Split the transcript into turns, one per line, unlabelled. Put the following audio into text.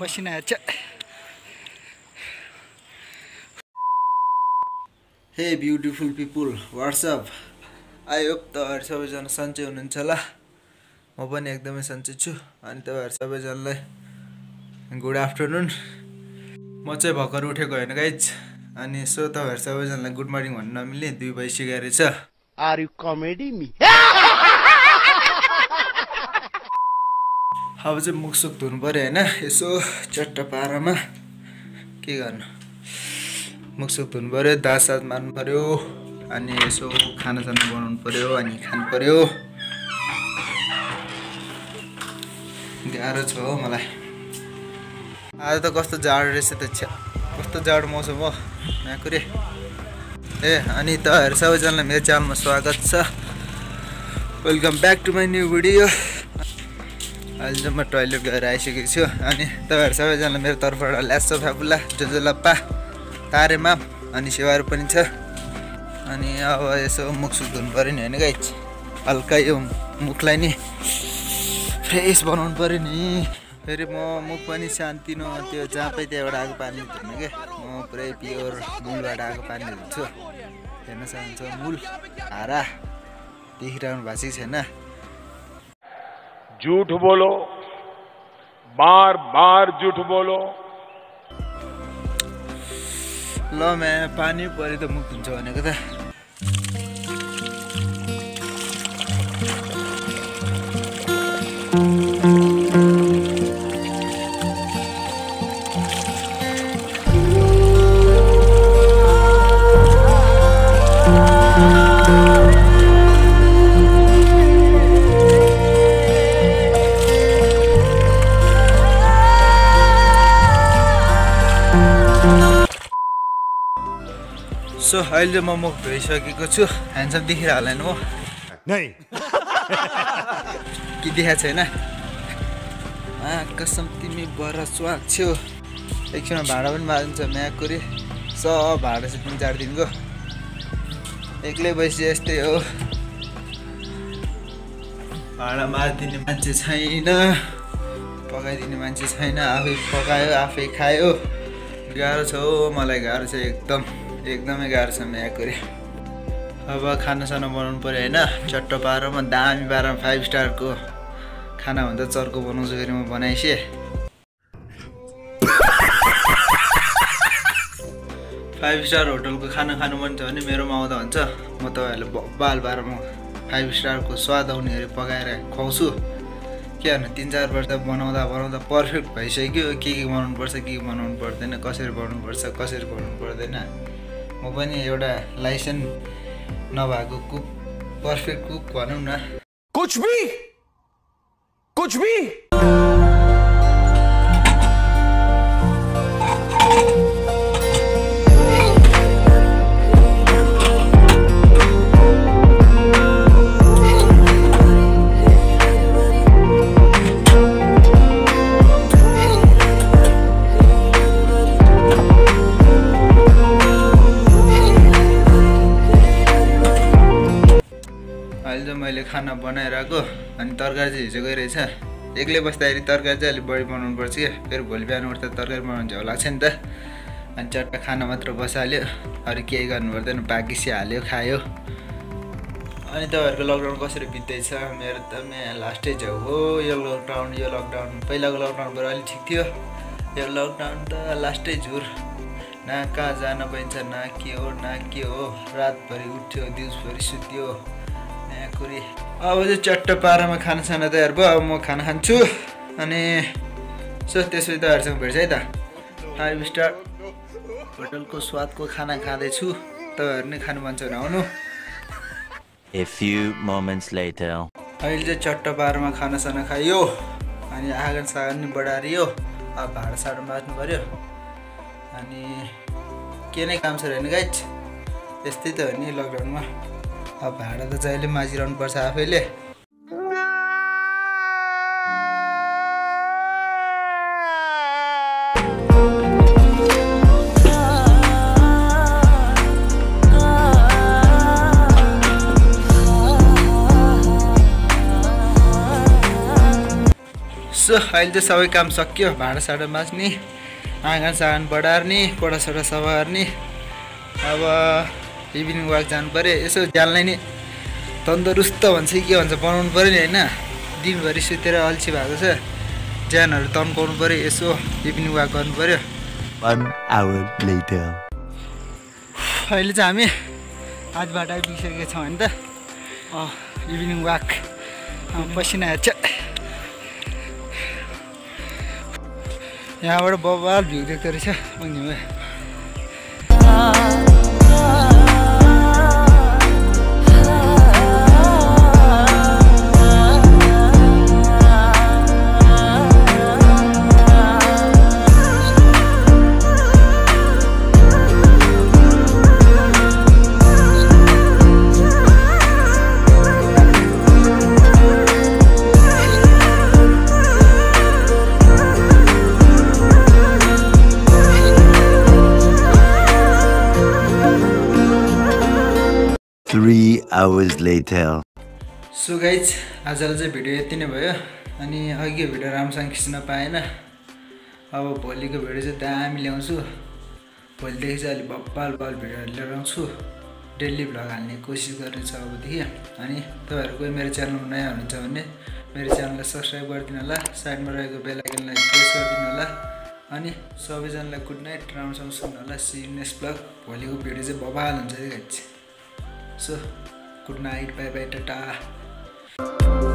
पसिना हेर्छ hey beautiful people what's up I hope तपाईँहरू सबैजना सन्चै हुनुहुन्छ होला। म पनि एकदमै सन्चै छु अनि तपाईँहरू सबैजनालाई गुड आफ्टरनुन म चाहिँ भर्खर उठेको होइन गाइज अनि सो तपाईँहरू सबैजनालाई गुड मर्निङ भन्नु नमिल्ने दुई भइसकेको रहेछ अब चाहिँ मुखसुख धुनु पऱ्यो होइन यसो चट्ट पारामा। के गर्नु? मुखसुख धुनु पऱ्यो दाँत सात मार्नु पऱ्यो अनि यसो खानासाना बनाउनु पऱ्यो अनि खानु पऱ्यो। गाह्रो छ हो मलाई। आज त कस्तो जाडो रहेछ त छ्या कस्तो जाडो मौसम हो म्याकुरे ए अनि तपाईँहरू सबैजनालाई मेरो च्यानलमा स्वागत छ। Welcome back to my new video अहिले म टोइलेट गएर आइसकेको छु अनि तपाईँहरू सबैजना मेरो तर्फबाट ल्यासो फ्यापुला जोजोलप्पा तारेमाम अनि सेवाहरू पनि छ। अनि अब यसो मुखसुख धुनु पऱ्यो नि होइन गाई? हल्का यो मुखलाई नि फ्रेस बनाउनु पऱ्यो नि। फेरि म मुख पनि शान्ति न त्यो जहाँ पाइ त्यहाँबाट आएको पानी धुनु क्या। म पुरै प्योर मूलबाट आएको पानी धुन्छु हेर्न सक्नुहुन्छ मूल हारा देखिरहनु भएको छैन।
झूठ बोलो बार बार झूठ बोलो।
ल म्या पानी पऱ्यो त मुख धुन्छ भनेको त। सो अहिले म मुख धोइसकेको छु। ह्यान्डसम देखिरह होला नि हो। कि देखाएको छैन? आ कसम तिमी बर स्वाग छेउ एकछिनमा भाँडा पनि माझिन्छ म्याकुरी। सब भाँडा चाहिँ तिन चार दिनको। एक्लै बसी यस्तै हो। भाँडा माझिदिने मान्छे छैन। पकाइदिने मान्छे छैन। आफै पकायो आफै खायो। गाह्रो छ हो मलाई गाह्रो छ एकदम। एकदमै गाह्रो छ म्याकुरी अब खानासाना बनाउनु पऱ्यो होइन चट्ट पारामा दामी पारामा फाइभ स्टारको खानाभन्दा चर्को बनाउँछु फेरि म बनाइसे फाइभ स्टार होटलको खाना खानु मन छ भने मेरोमा आउँदा हुन्छ। म तपाईँहरूलाई बब्बाल पारामा फाइभ स्टारको स्वाद आउने गरी पकाएर खुवाउँछु। के भन्नु तिन चार वर्ष बनाउँदा बनाउँदा पर्फेक्ट भइसक्यो। के के बनाउनु पर्छ के के बनाउनु पर्दैन कसरी बनाउनु पर्छ कसरी बनाउनु पर्दैन। म पनि एउटा लाइसेन्स नभएको कुक पर्फेक्ट कुक भनौँ न।
कुछ भी! कुछ भी!
अहिले चाहिँ मैले खाना बनाइरहेको अनि तरकारी चाहिँ हिजो गइरहेछ। एक्लै बस्दाखेरि तरकारी चाहिँ अलिक बढी बनाउनु पर्छ क्या फेरि भोलि बिहान उठ्दा तरकारी बनाउनु झ्याउ लाग्छ नि त। अनि चट्टा खाना मात्र बसाल्यो। अरू केही गर्नु पर्दैन पाकिसी हाल्यो खायो। अनि तपाईँहरूको लकडाउन कसरी बित्दैछ? मेरो त मे लास्टै झ्याउ हो। यो लकडाउन यो लकडाउन पहिलाको लकडाउनबाट अलिक ठिक थियो। यो लकडाउन त लास्टै झुर। न कहाँ जान पाइन्छ न के हो न के हो। रातभरि उठ्यो दिउँसभरि सुत्यो। कुरी अब चाहिँ चट्ट पारामा खानासाना तयार भयो अब म खाना खान्छु। अनि सो त्यसपछि तपाईँहरूसँग भेट्छ है त। फाइभ स्टार होटलको स्वादको खाना खाँदैछु। तपाईँहरू नै खानु मन छ भने आउनु. अहिले चाहिँ चट्ट पारामा खानासाना खाइयो। अनि आँगन सागन नि बढारियो। अब भाँडा साडा माझ्नु पऱ्यो अनि के नै काम छ र होइन गाइज यस्तै त हो नि लकडाउनमा अब भाँडा त जहिले माझिरहनु पर्छ आफैले। सो अहिले चाहिँ सबै काम सक्यो। भाँडासाँडा माझ्ने आँगन साँगन बढार्ने कोठासोटा सफा गर्ने अब इभिनिङ वाक जानु पऱ्यो। यसो ज्यानलाई नि तन्दुरुस्त भन्छ कि के भन्छ बनाउनु पऱ्यो नि होइन? दिनभरि सुतेर अल्छी भएको छ। ज्यानहरू तन्काउनु पऱ्यो यसो इभिनिङ वाक गर्नु पऱ्यो. अहिले चाहिँ हामी आजबाट आइपुगिसकेका छौँ होइन त? इभिनिङ वाक पसिना हेर्छ यहाँबाट बबाल भ्यू देख्दो रहेछ।
Three hours later.
So guys आजलाई चाहिँ भिडियो यति नै भयो। अनि अघिको भिडियो राम्रोसँग खिच्न पाएन। अब भोलिको भिडियो चाहिँ दामी ल्याउँछु। भोलिदेखि चाहिँ अलिक बब्बाल बल भिडियोहरू लिएर आउँछु डेली भ्लग हाल्ने कोसिस गर्नेछु अबदेखि। अनि तपाईँहरू कोही मेरो च्यानलमा नयाँ हुनुहुन्छ भने मेरो च्यानललाई सब्सक्राइब गरिदिनु होला। साइडमा रहेको बेल आइकनलाई प्रेस गरिदिनु होला। अनि सबैजनालाई गुड नाइट राम्रोसँग सुन्नु होला। सी नेक्स्ट भ्लग भोलिको भिडियो चाहिँ बबाल हुन्छ guys so good night bye bye tata